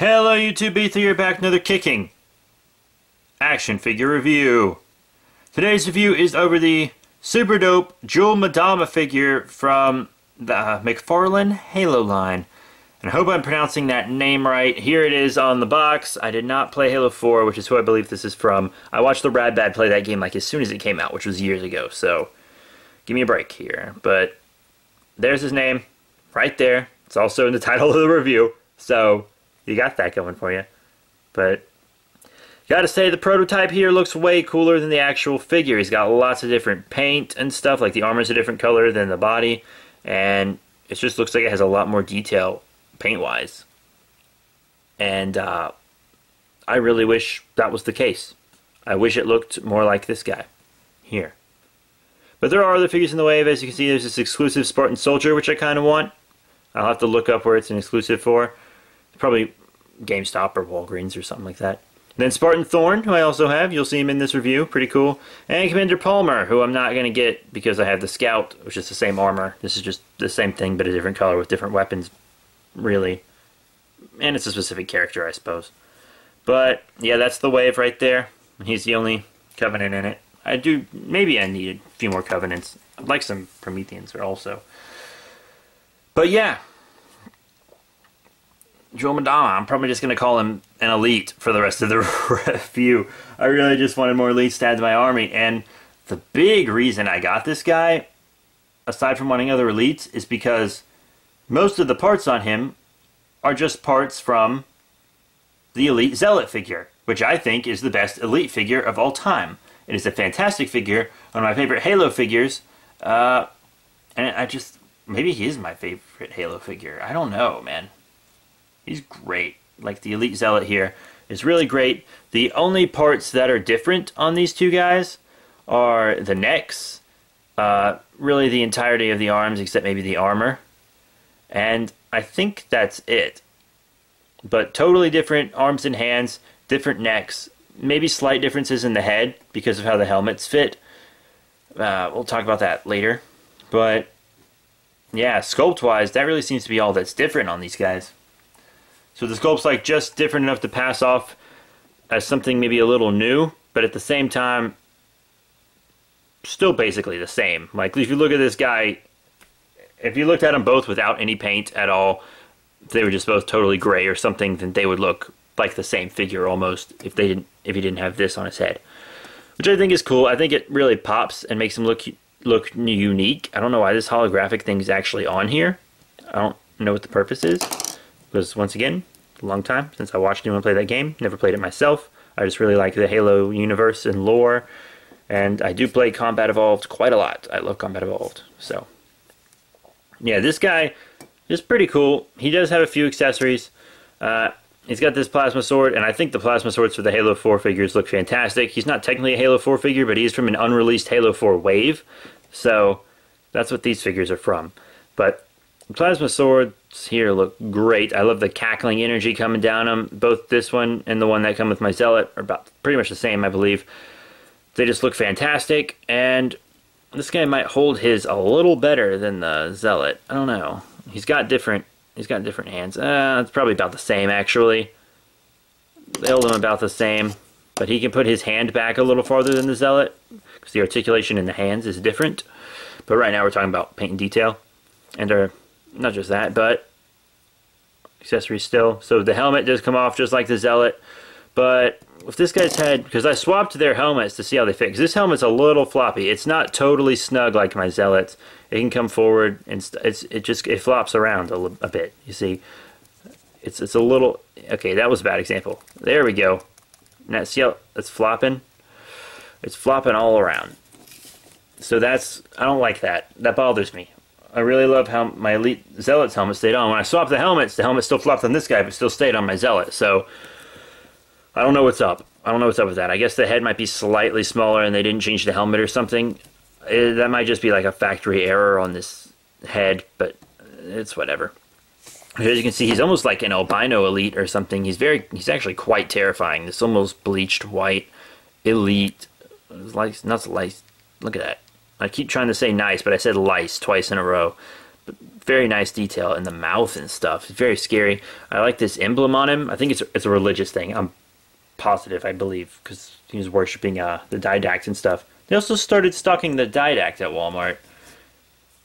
Hello YouTube, Ether here back another kicking action figure review. Today's review is over the super dope Jul 'Mdama figure from the uh, McFarlane Halo line. And I hope I'm pronouncing that name right. Here it is on the box. I did not play Halo 4, which is who I believe this is from. I watched the Rad Bad play that game like as soon as it came out, which was years ago, so give me a break here. But there's his name right there. It's also in the title of the review, so you got that going for you. But gotta say, the prototype here looks way cooler than the actual figure. He's got lots of different paint and stuff, like the armor's a different color than the body, and it just looks like it has a lot more detail paint-wise. And uh, I really wish that was the case. I wish it looked more like this guy here. But there are other figures in the wave. As you can see, there's this exclusive Spartan Soldier, which I kind of want. I'll have to look up where it's an exclusive for. Probably GameStop or Walgreens or something like that. Then Spartan Thorne, who I also have. You'll see him in this review. Pretty cool. And Commander Palmer, who I'm not going to get because I have the Scout, which is the same armor. This is just the same thing, but a different color with different weapons really. And it's a specific character, I suppose. But, yeah, that's the wave right there. He's the only Covenant in it. I do, maybe I need a few more Covenants. I'd like some Prometheans also. But yeah, Jul 'Mdama, I'm probably just going to call him an elite for the rest of the review. I really just wanted more elites to add to my army. And the big reason I got this guy, aside from wanting other elites, is because most of the parts on him are just parts from the Elite Zealot figure, which I think is the best Elite figure of all time. It is a fantastic figure, one of my favorite Halo figures, uh, and I just, maybe he is my favorite Halo figure. I don't know, man. He's great. Like the Elite Zealot here is really great. The only parts that are different on these two guys are the necks, uh, really the entirety of the arms except maybe the armor. And I think that's it. But totally different arms and hands, different necks, maybe slight differences in the head because of how the helmets fit. Uh, we'll talk about that later. But yeah, sculpt wise, that really seems to be all that's different on these guys. So the sculpt's like just different enough to pass off as something maybe a little new, but at the same time, still basically the same. Like if you look at this guy, if you looked at them both without any paint at all, they were just both totally gray or something, then they would look like the same figure almost if they didn't if he didn't have this on his head, which I think is cool. I think it really pops and makes him look look unique. I don't know why this holographic thing is actually on here. I don't know what the purpose is because once again, a long time since I watched anyone play that game. Never played it myself. I just really like the Halo universe and lore, and I do play Combat Evolved quite a lot. I love Combat Evolved, so yeah, this guy is pretty cool. He does have a few accessories. Uh, he's got this plasma sword, and I think the plasma swords for the Halo 4 figures look fantastic. He's not technically a Halo 4 figure, but he's from an unreleased Halo 4 wave, so that's what these figures are from. But plasma swords here look great. I love the cackling energy coming down them. Both this one and the one that come with my Zealot are about pretty much the same, I believe. They just look fantastic, and this guy might hold his a little better than the Zealot. I don't know. He's got different. He's got different hands. Uh, it's probably about the same actually. They hold him about the same, but he can put his hand back a little farther than the Zealot because the articulation in the hands is different. But right now we're talking about paint and detail, and uh, not just that, but accessories still. So the helmet does come off just like the Zealot, but if this guy's head, because I swapped their helmets to see how they fit. Because this helmet's a little floppy. It's not totally snug like my Zealots. It can come forward and it's it just it flops around a, a bit. You see, it's it's a little okay. That was a bad example. There we go. Now see how it's flopping? It's flopping all around. So that's I don't like that. That bothers me. I really love how my Elite Zealot's helmet stayed on. When I swapped the helmets, the helmet still flopped on this guy, but still stayed on my Zealot. So I don't know what's up. I don't know what's up with that. I guess the head might be slightly smaller and they didn't change the helmet or something. It, that might just be like a factory error on this head, but eh, it's whatever. As you can see, he's almost like an albino elite or something. He's very, he's actually quite terrifying. This almost bleached white elite, like not lice. Look at that. I keep trying to say nice, but I said lice twice in a row. But very nice detail in the mouth and stuff. It's very scary. I like this emblem on him. I think it's it's a religious thing. I'm positive, I believe, because he was worshiping uh, the Didact and stuff. They also started stocking the Didact at Walmart,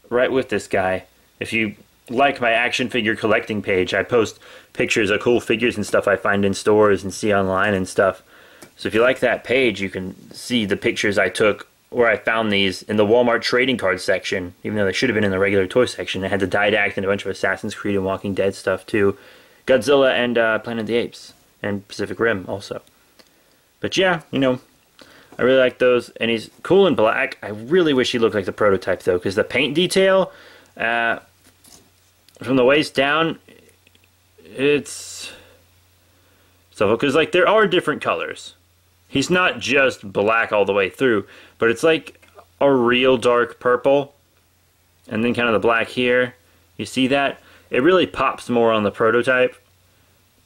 right with this guy. If you like my action figure collecting page, I post pictures of cool figures and stuff I find in stores and see online and stuff. So if you like that page, you can see the pictures I took where I found these in the Walmart trading card section, even though they should have been in the regular toy section. It had the Didact and a bunch of Assassin's Creed and Walking Dead stuff too. Godzilla and uh, Planet of the Apes and Pacific Rim also. But yeah, you know, I really like those, and he's cool in black. I really wish he looked like the prototype though, because the paint detail uh, from the waist down, it's so because like there are different colors. He's not just black all the way through, but it's like a real dark purple, and then kind of the black here. You see that? It really pops more on the prototype,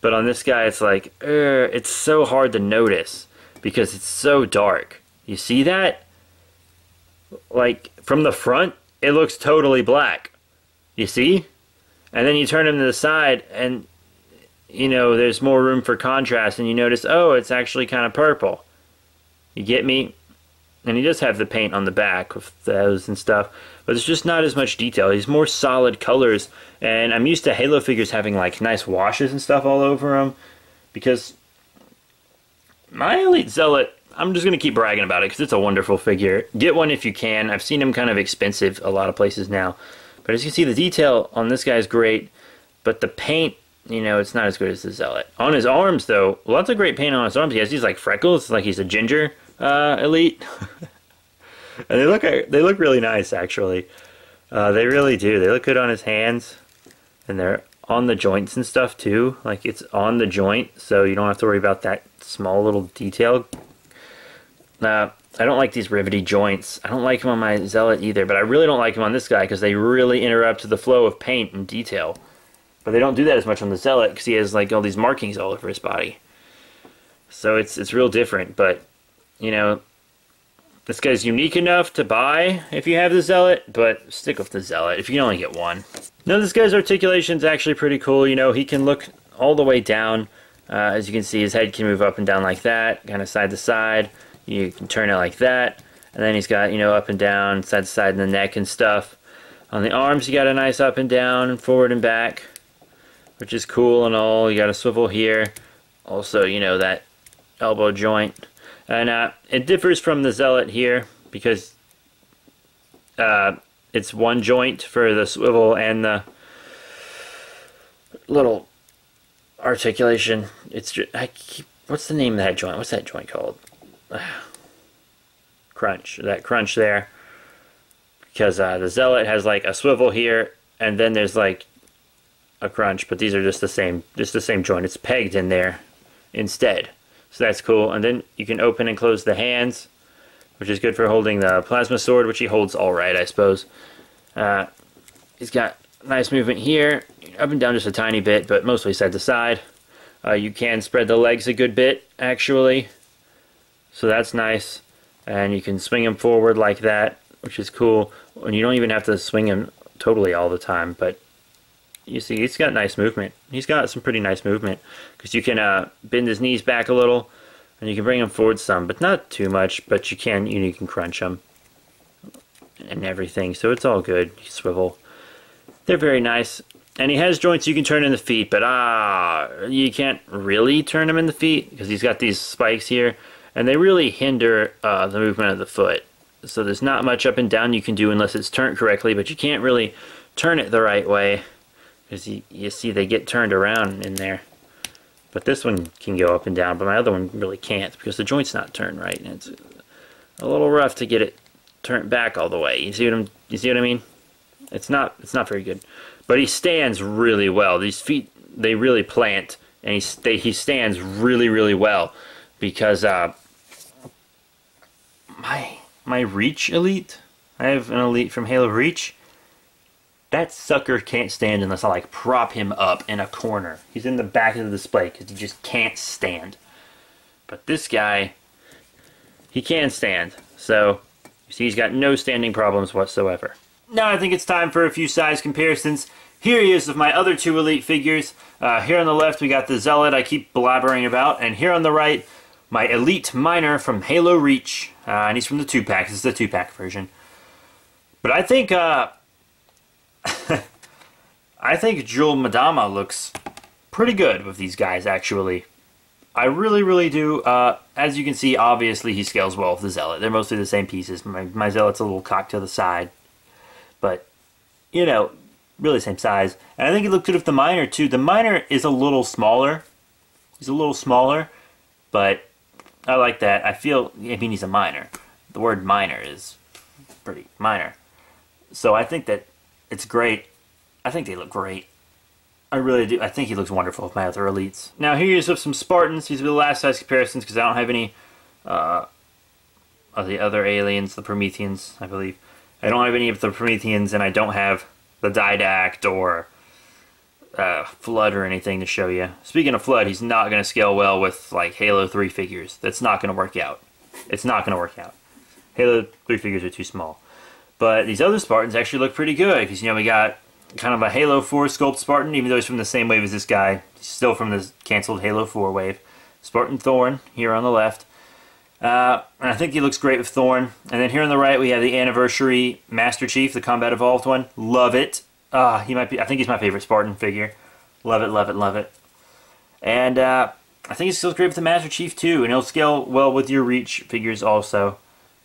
but on this guy, it's like it's so hard to notice because it's so dark. You see that? Like from the front, it looks totally black. You see? And then you turn him to the side and you know, there's more room for contrast and you notice, oh, it's actually kind of purple. You get me? And he does have the paint on the back with those and stuff, but there's just not as much detail. He's more solid colors, and I'm used to Halo figures having like nice washes and stuff all over them because my Elite Zealot, I'm just going to keep bragging about it because it's a wonderful figure. Get one if you can. I've seen them kind of expensive a lot of places now. But as you can see, the detail on this guy is great, but the paint, you know, it's not as good as the Zealot. On his arms, though, lots of great paint on his arms. He has these like freckles, like he's a ginger uh, elite. and they look they look really nice, actually. Uh, they really do. They look good on his hands, and they're on the joints and stuff too. Like it's on the joint, so you don't have to worry about that small little detail. Now, I don't like these rivety joints. I don't like them on my Zealot either, but I really don't like them on this guy because they really interrupt the flow of paint and detail. But they don't do that as much on the Zealot because he has like all these markings all over his body. So it's it's real different, but you know, this guy's unique enough to buy if you have the Zealot, but stick with the Zealot if you can only get one. Now this guy's articulation is actually pretty cool. You know, he can look all the way down. Uh, as you can see, his head can move up and down like that, kind of side to side. You can turn it like that. And then he's got, you know, up and down, side to side in the neck and stuff. On the arms, you got a nice up and down, forward and back, which is cool and all. You got a swivel here. Also, you know, that elbow joint. And uh, it differs from the Zealot here because uh, it's one joint for the swivel and the little articulation. It's I keep, what's the name of that joint? What's that joint called? crunch. That crunch there. Because uh, the Zealot has like a swivel here, and then there's like a crunch, but these are just the same, just the same joint. It's pegged in there instead. So that's cool. And then you can open and close the hands, which is good for holding the plasma sword, which he holds all right, I suppose. Uh, he's got nice movement here, up and down just a tiny bit, but mostly side to side. Uh, you can spread the legs a good bit, actually. So that's nice. And you can swing him forward like that, which is cool. And you don't even have to swing him totally all the time, but you see he's got nice movement. He's got some pretty nice movement because you can uh, bend his knees back a little and you can bring him forward some, but not too much, but you can, you, you can crunch him and everything. So it's all good. You swivel. They're very nice. And he has joints you can turn in the feet, but ah, you can't really turn him in the feet because he's got these spikes here, and they really hinder uh, the movement of the foot. So there's not much up and down you can do unless it's turned correctly, but you can't really turn it the right way because you, you see they get turned around in there. But this one can go up and down, but my other one really can't because the joint's not turned right, and it's a little rough to get it turned back all the way. You see what I'm? You see what I mean? It's not. It's not very good. But he stands really well. These feet, they really plant, and he he stands really really well because uh, my my Reach Elite, I have an Elite from Halo Reach. That sucker can't stand unless I like prop him up in a corner. He's in the back of the display because he just can't stand. But this guy, he can stand. So, you see he's got no standing problems whatsoever. now I think it's time for a few size comparisons. Here he is with my other two Elite figures. Uh, here on the left, we got the Zealot I keep blabbering about, and here on the right, my Elite Minor from Halo Reach. Uh, and he's from the 2-pack. This is the 2-pack version. But I think, uh, I think Jul 'Mdama looks pretty good with these guys, actually. I really, really do. Uh, as you can see, obviously he scales well with the Zealot. They're mostly the same pieces. My, my Zealot's a little cocked to the side. But, you know, really same size. And I think he looked good with the Minor, too. The Minor is a little smaller. He's a little smaller, but I like that. I feel, I mean, he's a Minor. The word Minor is pretty minor. So I think that it's great. I think they look great. I really do. I think he looks wonderful with my other elites. Now here is some Spartans. These are the last size comparisons because I don't have any uh, of the other aliens, the Prometheans, I believe. I don't have any of the Prometheans, and I don't have the Didact or uh, Flood or anything to show you. Speaking of Flood, he's not going to scale well with like Halo 3 figures. That's not going to work out. It's not going to work out. Halo 3 figures are too small. But these other Spartans actually look pretty good because, you know, we got kind of a Halo 4 sculpt Spartan, even though he's from the same wave as this guy. He's still from the canceled Halo 4 wave. Spartan Thorne here on the left. Uh, and I think he looks great with Thorne. And then here on the right, we have the Anniversary Master Chief, the Combat Evolved one. Love it. Uh, he might be. I think he's my favorite Spartan figure. Love it, love it, love it. And uh, I think he still great with the Master Chief too, and he'll scale well with your Reach figures also.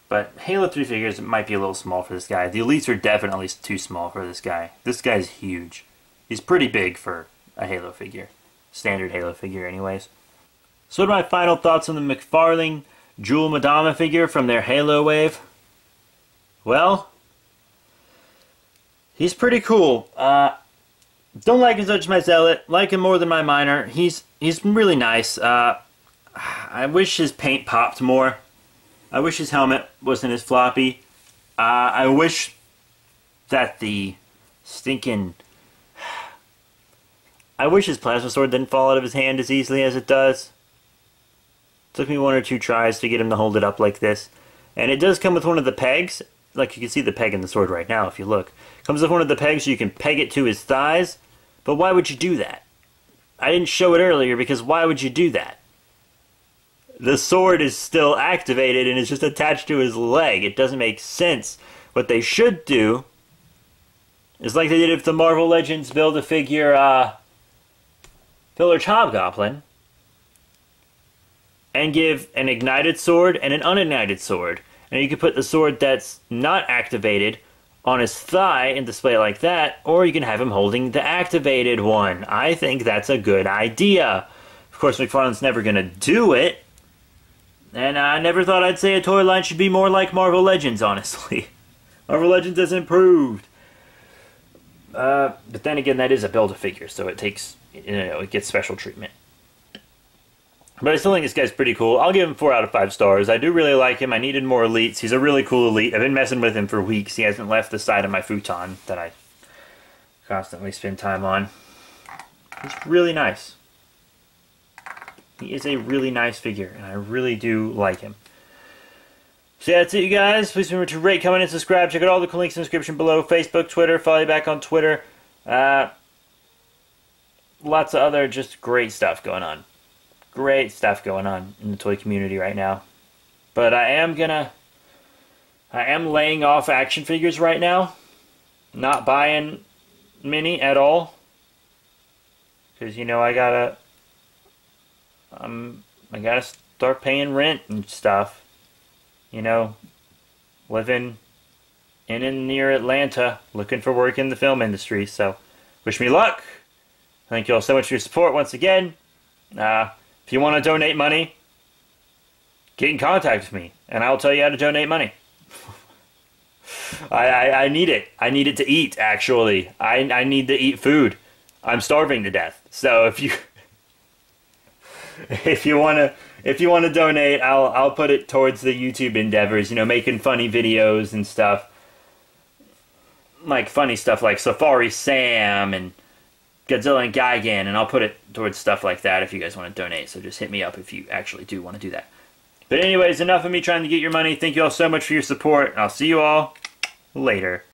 But Halo 3 figures might be a little small for this guy. The Elites are definitely too small for this guy. This guy's huge. He's pretty big for a Halo figure. Standard Halo figure anyways. So my final thoughts on the McFarlane Jul 'Mdama figure from their Halo wave? Well, he's pretty cool. Uh, don't like him as much as my Zealot. Like him more than my Minor. He's he's really nice. Uh, I wish his paint popped more. I wish his helmet wasn't as floppy. Uh, I wish that the stinking... I wish his plasma sword didn't fall out of his hand as easily as it does. Took me one or two tries to get him to hold it up like this. And it does come with one of the pegs. Like you can see the peg in the sword right now if you look. Comes with one of the pegs so you can peg it to his thighs. But why would you do that? I didn't show it earlier because why would you do that? The sword is still activated and is just attached to his leg. It doesn't make sense. What they should do is like they did if the Marvel Legends build a figure, uh, Village Hobgoblin, and give an ignited sword and an unignited sword. And you can put the sword that's not activated on his thigh and display it like that, or you can have him holding the activated one. I think that's a good idea. Of course, McFarlane's never going to do it, and I never thought I'd say a toy line should be more like Marvel Legends, honestly. Marvel Legends has improved. Uh, but then again, that is a Build-A-Figure, so it takes, you know, it gets special treatment. But I still think this guy's pretty cool. I'll give him 4 out of 5 stars. I do really like him. I needed more elites. He's a really cool elite. I've been messing with him for weeks. He hasn't left the side of my futon that I constantly spend time on. He's really nice. He is a really nice figure, and I really do like him. So yeah, that's it, you guys. Please remember to rate, comment, and subscribe. Check out all the links in the description below. Facebook, Twitter, follow me back on Twitter. Uh, lots of other just great stuff going on. Great stuff going on in the toy community right now. But I am gonna... I am laying off action figures right now. Not buying many at all. Because, you know, I gotta um, I gotta start paying rent and stuff. You know, living in and near Atlanta, looking for work in the film industry. So, wish me luck. Thank you all so much for your support once again. Uh, if you want to donate money, get in contact with me, and I'll tell you how to donate money. I, I, I need it. I need it to eat, actually. I, I need to eat food. I'm starving to death. So if you if you want to if you want to donate, I'll I'll put it towards the YouTube endeavors, you know, making funny videos and stuff. Like funny stuff like Safari Sam and Godzilla and Gigan, and I'll put it towards stuff like that if you guys want to donate. So just hit me up if you actually do want to do that. But anyways, enough of me trying to get your money. Thank you all so much for your support, and I'll see you all later.